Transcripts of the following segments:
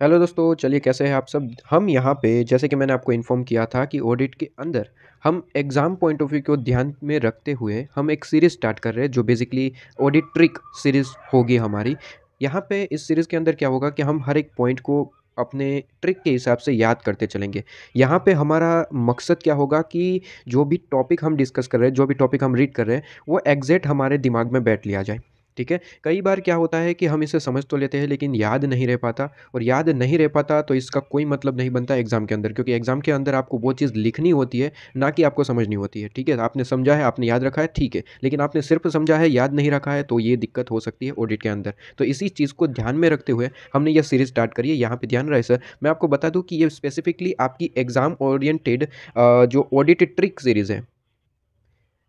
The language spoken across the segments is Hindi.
हेलो दोस्तों, चलिए कैसे हैं आप सब? हम यहाँ पे, जैसे कि मैंने आपको इन्फॉर्म किया था कि ऑडिट के अंदर हम एग्ज़ाम पॉइंट ऑफ़ व्यू को ध्यान में रखते हुए हम एक सीरीज़ स्टार्ट कर रहे हैं, जो बेसिकली ऑडिट ट्रिक सीरीज़ होगी हमारी। यहाँ पे इस सीरीज़ के अंदर क्या होगा कि हम हर एक पॉइंट को अपने ट्रिक के हिसाब से याद करते चलेंगे। यहाँ पे हमारा मकसद क्या होगा कि जो भी टॉपिक हम डिस्कस कर रहे हैं, जो भी टॉपिक हम रीड कर रहे हैं, वो एग्जैक्ट हमारे दिमाग में बैठ लिया जाए। ठीक है? कई बार क्या होता है कि हम इसे समझ तो लेते हैं, लेकिन याद नहीं रह पाता, और याद नहीं रह पाता तो इसका कोई मतलब नहीं बनता एग्ज़ाम के अंदर, क्योंकि एग्ज़ाम के अंदर आपको वो चीज़ लिखनी होती है, ना कि आपको समझनी होती है, ठीक है? आपने समझा है, आपने याद रखा है, ठीक है, लेकिन आपने सिर्फ़ समझा है, याद नहीं रखा है तो ये दिक्कत हो सकती है ऑडिट के अंदर। तो इसी चीज़ को ध्यान में रखते हुए हमने यह सीरीज़ स्टार्ट करी है, यहाँ पर ध्यान रहे सर मैं आपको बता दूँ कि ये स्पेसिफिकली आपकी एग्ज़ाम ओरिएंटेड जो ऑडिट ट्रिक सीरीज़ है,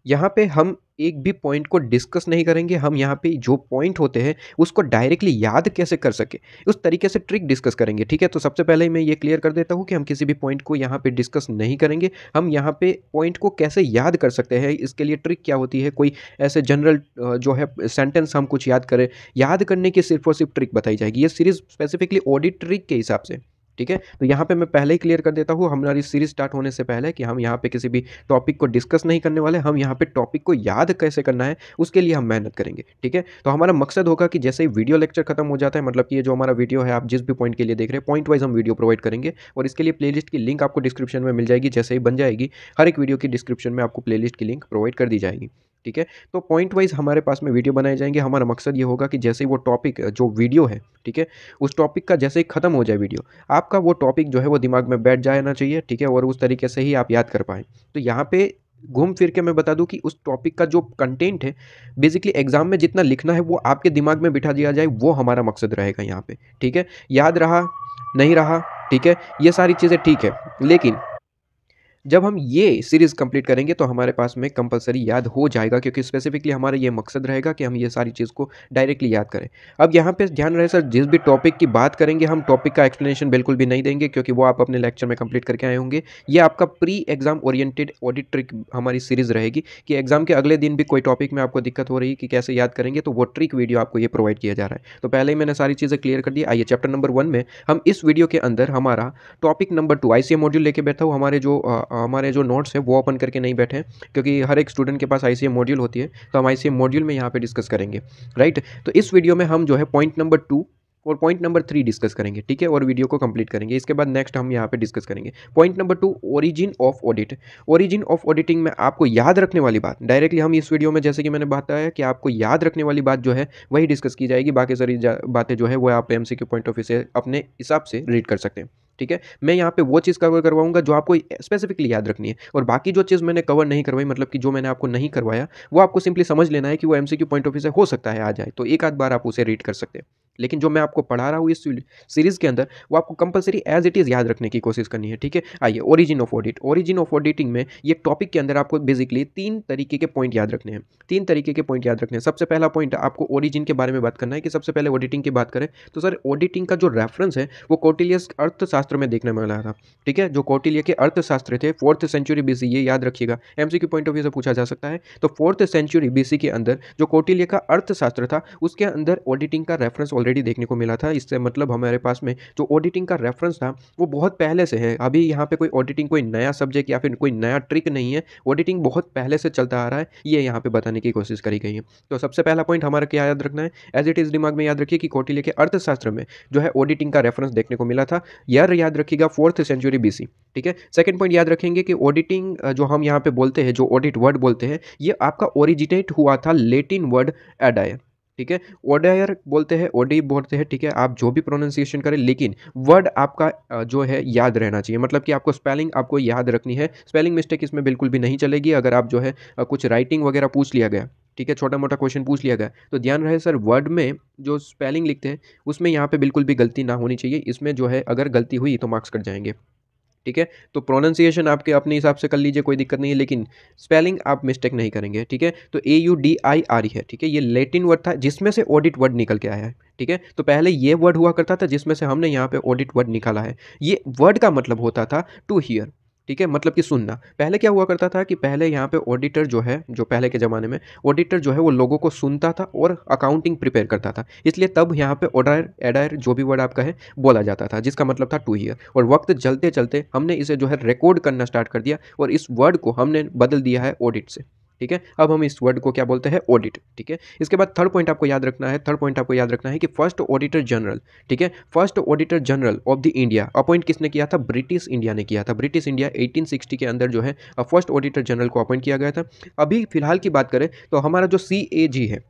यहाँ पे हम एक भी पॉइंट को डिस्कस नहीं करेंगे, हम यहाँ पे जो पॉइंट होते हैं, उसको डायरेक्टली याद कैसे कर सके? उस तरीके से ट्रिक डिस्कस करेंगे, ठीक है? तो सबसे पहले मैं ये क्लियर कर देता हूँ कि हम किसी भी पॉइंट को यहाँ पे डिस्कस नहीं करेंगे। हम यहाँ पे पॉइंट को कैसे याद कर सकते हैं? इसके लिए ट्रिक क्या होती है? कोई ऐसे जनरल जो है सेंटेंस हम कुछ याद करें। याद करने की सिर्फ़ और सिर्फ़ ट्रिक बताई जाएगी। ये सीरीज़ स्पेसिफिकली ऑडिट ट्रिक के हिसाब से। ठीक है? तो यहाँ पे मैं पहले ही क्लियर कर देता हूँ, हमारी सीरीज़ स्टार्ट होने से पहले कि हम यहाँ पे किसी भी टॉपिक को डिस्कस नहीं करने वाले, हम यहाँ पे टॉपिक को याद कैसे करना है, उसके लिए हम मेहनत करेंगे, ठीक है? तो हमारा मकसद होगा कि जैसे ही वीडियो लेक्चर खत्म हो जाता है मतलब कि ये जो हमारा वीडियो है, आप जिस भी पॉइंट के लिए देख रहे हैं पॉइंट वाइज हम वीडियो प्रोवाइड करेंगे और इसके लिए प्ले की लिंक आपको डिस्क्रिप्शन में मिल जाएगी, जैसे ही बन जाएगी, हर एक वीडियो की डिस्क्रिप्शन में आपको प्ले की लिंक प्रोवाइड कर दी जाएगी। ठीक है? तो पॉइंट वाइज हमारे पास में वीडियो बनाए जाएँगे। हमारा मकसद ये होगा कि जैसे ही वो टॉपिक जो वीडियो है, ठीक है? उस टॉपिक का जैसे ही ख़त्म हो जाए वीडियो आपका वो टॉपिक जो है वो दिमाग में बैठ जाना चाहिए, ठीक है? और उस तरीके से ही आप याद कर पाएँ। तो यहाँ पे घूम फिर के मैं बता दूँ कि उस टॉपिक का जो कंटेंट है बेसिकली एग्ज़ाम में जितना लिखना है वो आपके दिमाग में बिठा दिया जाए, वो हमारा मकसद रहेगा यहाँ पे, ठीक है? याद रहा, नहीं रहा, ठीक है? ये सारी चीज़ें ठीक है, लेकिन जब हम ये सीरीज़ कंप्लीट करेंगे तो हमारे पास में कंपलसरी याद हो जाएगा, क्योंकि स्पेसिफिकली हमारा ये मकसद रहेगा कि हम ये सारी चीज़ को डायरेक्टली याद करें। अब यहाँ पे ध्यान रहे सर जिस भी टॉपिक की बात करेंगे, हम टॉपिक का एक्सप्लेनेशन बिल्कुल भी नहीं देंगे, क्योंकि वो आप अपने लेक्चर में कंप्लीट करके आए होंगे। ये आपका pre exam oriented audit trick हमारी सीरीज़ रहेगी कि एग्ज़ाम के अगले दिन भी कोई टॉपिक में आपको दिक्कत हो रही है कि कैसे याद करेंगे तो वो ट्रिक वीडियो आपको ये प्रोवाइड किया जा रहा है। तो पहले ही मैंने सारी चीज़ें क्लियर कर दी। आइए चैप्टर नंबर वन में हम इस वीडियो के अंदर हमारा topic number two I module लेके बैठा हूँ। हमारे जो हमारे जो नोट्स है, वो ओपन करके नहीं बैठे क्योंकि हर एक स्टूडेंट के पास आई मॉड्यूल होती है तो हम आई मॉड्यूल में यहाँ पर डिस्कस करेंगे राइट तो इस वीडियो में हम जो है पॉइंट नंबर टू और पॉइंट नंबर थ्री डिस्कस करेंगे, ठीक है? और वीडियो को कंप्लीट करेंगे। इसके बाद नेक्स्ट हम यहाँ पे डिस्कस करेंगे। Point number two origin of audit origin of auditing में आपको याद रखने वाली बात डायरेक्टली हम इस वीडियो में जैसे कि मैंने बताया कि आपको याद रखने वाली बात जो है, वही डिस्कस की जाएगी। बाकी सारी बातें जो है, वो आप एम पॉइंट ऑफ़ व्यू से अपने हिसाब से रीड कर सकते हैं। ठीक है? मैं यहाँ पे वो चीज़ कवर करवाऊँगा जो आपको स्पेसिफिकली याद रखनी है। और बाकी जो चीज़ मैंने कवर नहीं करवाई मतलब कि जो मैंने आपको नहीं करवाया, वो आपको सिंपली समझ लेना है कि वो एमसीक्यू पॉइंट ऑफ़ व्यू से हो सकता है आ जाए। तो एक आध बार आप उसे रीड कर सकते हैं। लेकिन जो मैं आपको पढ़ा रहा हूँ इस सीरीज़ के अंदर, वो आपको कंपलसरी एज इट इज़ याद रखने की कोशिश करनी है, ठीक है? आइए origin of audit origin of auditing में ये टॉपिक के अंदर आपको बेसिकली तीन तरीके के पॉइंट याद रखने हैं। तीन तरीके के पॉइंट याद रखने हैं। सबसे पहला पॉइंट आपको ओरिजिन के बारे में बात करना है कि सबसे पहले ऑडिटिंग की बात करें तो सर ऑडिटिंग का जो रेफरेंस है, वो कौटिल्यस अर्थशास्त्र में देखने में मिला था, ठीक है? जो कौटिल्य के अर्थशास्त्र थे फोर्थ सेंचुरी बीसी ये याद रखिएगा। एमसीक्यू पॉइंट ऑफ़ व्यू से पूछा जा सकता है। तो फोर्थ सेंचुरी बीसी के अंदर, जो कौटिल्य का अर्थशास्त्र था, उसके अंदर ऑडिटिंग का रेफरेंस ऑलरेडी देखने को मिला था। इससे मतलब हमारे पास में जो ऑडिटिंग का रेफरेंस था, वो बहुत पहले से है। अभी यहाँ पे कोई ऑडिटिंग कोई नया सब्जेक्ट या फिर कोई नया ट्रिक नहीं है। ऑडिटिंग बहुत पहले से चलता आ रहा है। ये यहाँ पे बताने की कोशिश करी गई है। तो सबसे पहला पॉइंट हमारा क्या याद रखना है? एज इट इज़ दिमाग में याद रखिए कि कौटिल्य के अर्थशास्त्र में जो है ऑडिटिंग का रेफरेंस देखने को मिला था। यार याद रखिएगा फोर्थ सेंचुरी बीसी ठीक है? सेकेंड पॉइंट याद रखेंगे कि ऑडिटिंग जो हम यहाँ पे बोलते हैं, जो ऑडिट वर्ड बोलते हैं, ये आपका ओरिजिनेट हुआ था लेटिन वर्ड एडायर ठीक है? ओडायर बोलते हैं ओडी बोलते हैं, ठीक है? आप जो भी प्रोनाउंसिएशन करें, लेकिन वर्ड आपका जो है, याद रहना चाहिए। मतलब कि आपको स्पेलिंग आपको याद रखनी है। स्पेलिंग मिस्टेक इसमें बिल्कुल भी नहीं चलेगी, अगर आप जो है कुछ राइटिंग वगैरह पूछ लिया गया, ठीक है? छोटा मोटा क्वेश्चन पूछ लिया गया। तो ध्यान रहे सर वर्ड में जो स्पेलिंग लिखते हैं, उसमें यहाँ पे बिल्कुल भी गलती ना होनी चाहिए। इसमें जो है, अगर गलती हुई तो मार्क्स कट जाएँगे। ठीक है? तो प्रोनाउंसिएशन आपके अपने हिसाब से कर लीजिए, कोई दिक्कत नहीं है, लेकिन स्पेलिंग आप मिस्टेक नहीं करेंगे, ठीक है? तो A U D I R है, ठीक है? ये लेटिन वर्ड था, जिसमें से ऑडिट वर्ड निकल के आया है, ठीक है? तो पहले ये वर्ड हुआ करता था, जिसमें से हमने यहाँ पे ऑडिट वर्ड निकाला है। ये वर्ड का मतलब होता था टू हियर ठीक है? मतलब कि सुनना। पहले क्या हुआ करता था कि पहले यहाँ पे ऑडिटर जो है, जो पहले के ज़माने में ऑडिटर जो है वो लोगों को सुनता था और अकाउंटिंग प्रिपेयर करता था। इसलिए तब यहाँ पे ऑडायर एडायर जो भी वर्ड आपका है, बोला जाता था, जिसका मतलब था टू ईयर और वक्त चलते चलते हमने इसे जो है रिकॉर्ड करना स्टार्ट कर दिया और इस वर्ड को हमने बदल दिया है ऑडिट से। ठीक है? अब हम इस वर्ड को क्या बोलते हैं? ऑडिट ठीक है? इसके बाद थर्ड पॉइंट आपको याद रखना है थर्ड पॉइंट आपको याद रखना है कि फ़र्स्ट ऑडिटर जनरल ठीक है? First auditor general of the India appoint किसने किया था? ब्रिटिश इंडिया ने किया था। ब्रिटिश इंडिया 1860 के अंदर जो है फ़र्स्ट ऑडिटर जनरल को अपॉइंट किया गया था। अभी फ़िलहाल की बात करें तो हमारा जो CAG है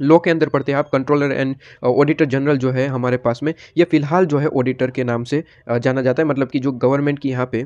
लॉ के अंदर पढ़ते हैं आप कंट्रोलर एंड ऑडिटर जनरल जो है हमारे पास में, ये फ़िलहाल जो है ऑडिटर के नाम से जाना जाता है। मतलब कि जो गवर्नमेंट की यहाँ पे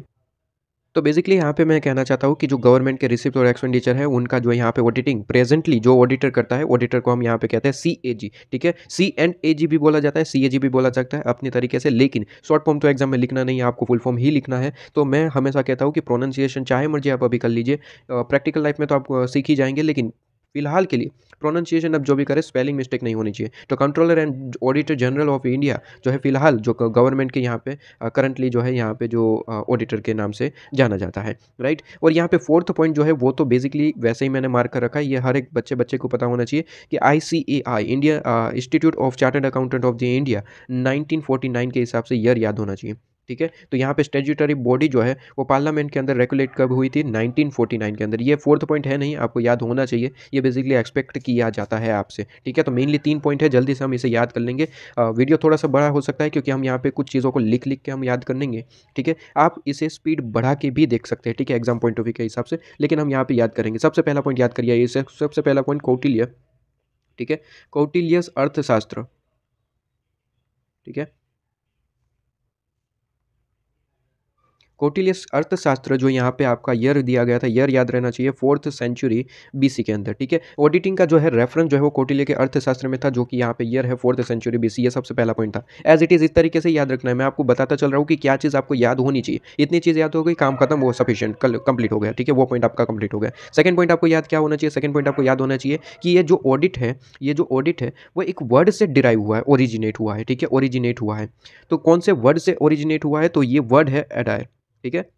तो बेसिकली यहाँ पे मैं कहना चाहता हूँ कि जो गवर्नमेंट के रिसिप्ट और एक्सपेंडिचर है, उनका जो यहाँ पे ऑडिटिंग प्रेजेंटली जो ऑडिटर करता है ऑडिटर को हम यहाँ पे कहते हैं सी ए जी ठीक है? सी एंड ए जी भी बोला जाता है सी ए जी भी बोला जाता है अपने तरीके से, लेकिन शॉर्ट फॉर्म तो एग्ज़ाम में लिखना नहीं है, आपको फुल फॉर्म ही लिखना है। तो मैं हमेशा कहता हूँ कि प्रोनाउंसिएशन चाहे मर्ज़ी आप अभी कर लीजिए प्रैक्टिकल लाइफ में तो आप सीख ही जाएँगे, लेकिन फ़िलहाल के लिए प्रोनाउंसिएशन अब जो भी करें स्पेलिंग मिस्टेक नहीं होनी चाहिए। तो controller and auditor general of India जो है फ़िलहाल जो गवर्नमेंट के यहाँ पे करंटली जो है यहाँ पे जो ऑडिटर के नाम से जाना जाता है राइट और यहाँ पे फोर्थ पॉइंट जो है, वो तो बेसिकली वैसे ही मैंने मार्क कर रखा है। ये हर एक बच्चे बच्चे को पता होना चाहिए कि I India institute of chartered accountant of the India nineteen के हिसाब से ईयर याद होना चाहिए। ठीक है? तो यहाँ पे स्टेचुटरी बॉडी जो है वो पार्लियामेंट के अंदर रेगुलेट कब हुई थी? 1949 के अंदर। ये फोर्थ पॉइंट है नहीं आपको याद होना चाहिए। ये बेसिकली एक्सपेक्ट किया जाता है आपसे ठीक है? तो मेनली तीन पॉइंट है जल्दी से हम इसे याद कर लेंगे। आ, वीडियो थोड़ा सा बड़ा हो सकता है क्योंकि हम यहाँ पर कुछ चीज़ों को लिख लिख के हम याद कर लेंगे ठीक है? आप इसे स्पीड बढ़ा के भी देख सकते हैं ठीक है? एग्ज़ाम पॉइंट ऑफ़ व्यू के हिसाब से लेकिन हम यहाँ पर याद करेंगे। सबसे पहला पॉइंट याद करिए सबसे पहला पॉइंट कौटिल्य ठीक है? कौटिल्यस अर्थशास्त्र ठीक है? कौटिल्य अर्थशास्त्र जो यहाँ पे आपका ईयर दिया गया था ईयर याद रहना चाहिए फोर्थ सेंचुरी बीसी के अंदर, ठीक है? ऑडिटिंग का जो है रेफरेंस जो है वो कौटिल्य के अर्थशास्त्र में था, जो कि यहाँ पे ईयर है फोर्थ सेंचुरी बीसी ये सबसे पहला पॉइंट था। एज इट इज़ इस तरीके से याद रखना है। मैं आपको बताता चल रहा हूँ कि क्या चीज़ आपको याद होनी चाहिए। इतनी चीज़ याद हो गई, काम खत्म, वो सफिशियंट कंप्लीट हो गया, ठीक है? वो पॉइंट आपका कंप्लीट हो गया। सेकंड पॉइंट आपको याद क्या होना चाहिए? सेकंड पॉइंट आपको याद होना चाहिए कि ये जो ऑडिट है, ये जो ऑडिट है, वो एक वर्ड से डिराइव हुआ है ओरिजिनेट हुआ है, ठीक है? ओरिजिनेट हुआ है। तो कौन से वर्ड से ओरिजिनेट हुआ है? तो ये वर्ड है एडायर ठीक है?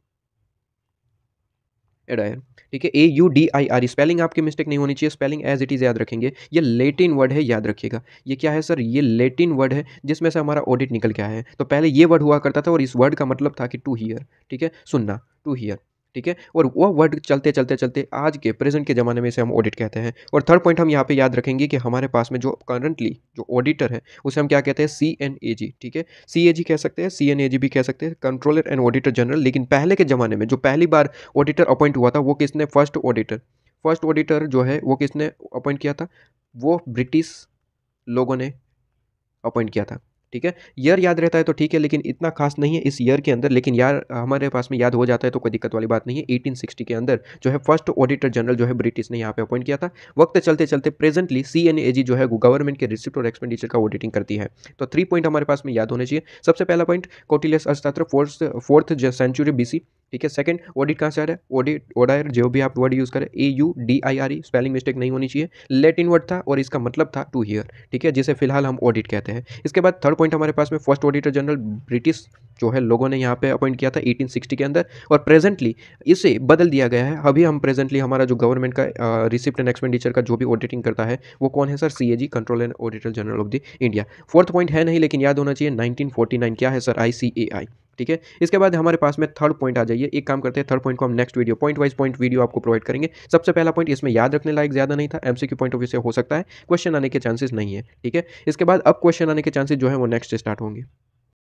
एडायर ठीक है? A U D I R spelling आपकी मिस्टेक नहीं होनी चाहिए स्पेलिंग एज इट इज़ याद रखेंगे। ये लेटिन वर्ड है, याद रखिएगा। ये क्या है सर ये लेटिन वर्ड है, जिसमें से हमारा ऑडिट निकल के आया है। तो पहले ये वर्ड हुआ करता था और इस वर्ड का मतलब था कि टू हीयर ठीक है? सुनना टू हीयर ठीक है? और वह वर्ड चलते चलते चलते आज के प्रेजेंट के ज़माने में से हम ऑडिट कहते हैं। और थर्ड पॉइंट हम यहाँ पे याद रखेंगे कि हमारे पास में जो करंटली जो ऑडिटर है, उसे हम क्या कहते हैं? सी एन ए जी ठीक है? सी ए जी कह सकते हैं सी एन ए जी भी कह सकते हैं कंट्रोलर एंड ऑडिटर जनरल लेकिन पहले के ज़माने में जो पहली बार ऑडिटर अपॉइंट हुआ था, वो किसने? फ़र्स्ट ऑडिटर फ़र्स्ट ऑडिटर जो है, वो किसने अपॉइंट किया था? वो ब्रिटिश लोगों ने अपॉइंट किया था। ठीक है? ईयर याद रहता है तो ठीक है, लेकिन इतना खास नहीं है इस ईयर के अंदर। लेकिन यार, हमारे पास में याद हो जाता है तो कोई दिक्कत वाली बात नहीं है। 1860 के अंदर जो है फ़र्स्ट ऑडिटर जनरल जो है ब्रिटिश ने यहाँ पे अपॉइंट किया था। वक्त चलते चलते प्रेजेंटली सी जो है गवर्नमेंट के रिसिप्ट और एक्सपेंडिचर का ऑडिटिंग करती है। तो थ्री पॉइंट हमारे पास में याद होने चाहिए। सबसे पहला पॉइंट कोटिलियस अर्थशास्त्र फोर्थ फोर्थ सेंचुरी बीसी ठीक है? सेकंड ऑडिट कहाँ से आ रहा है ऑडिट ओडायर जो भी आप वर्ड यूज़ करें A U D I R E spelling mistake नहीं होनी चाहिए। लेटिन वर्ड था और इसका मतलब था टू हीयर ठीक है? जिसे फ़िलहाल हम ऑडिट कहते हैं। इसके बाद थर्ड पॉइंट हमारे पास में फ़र्स्ट ऑडिटर जनरल ब्रिटिश जो है, लोगों ने यहाँ पे अपॉइंट किया था 1860 के अंदर और प्रेजेंटली इसे बदल दिया गया है। अभी हम प्रेजेंटली हमारा जो गवर्नमेंट का रिसिप्ट एंड एक्सपेंडिचर का जो भी ऑडिटिंग करता है, वो कौन है sir C control and auditor general of the India fourth point है नहीं, लेकिन याद होना चाहिए नाइनटीन क्या है सर आई सी ए आई ठीक है? इसके बाद हमारे पास में थर्ड पॉइंट आ जाइए। एक काम करते हैं थर्ड पॉइंट को हम next video point wise point video आपको प्रोवाइड करेंगे। सबसे पहला पॉइंट इसमें याद रखने लायक ज़्यादा नहीं था। एमसीक्यू पॉइंट ऑफ़ व्यू से हो सकता है। क्वेश्चन आने के चांसेस नहीं है, ठीक है? इसके बाद अब क्वेश्चन आने के चांसेस जो है वो नेक्स्ट स्टार्ट होंगे।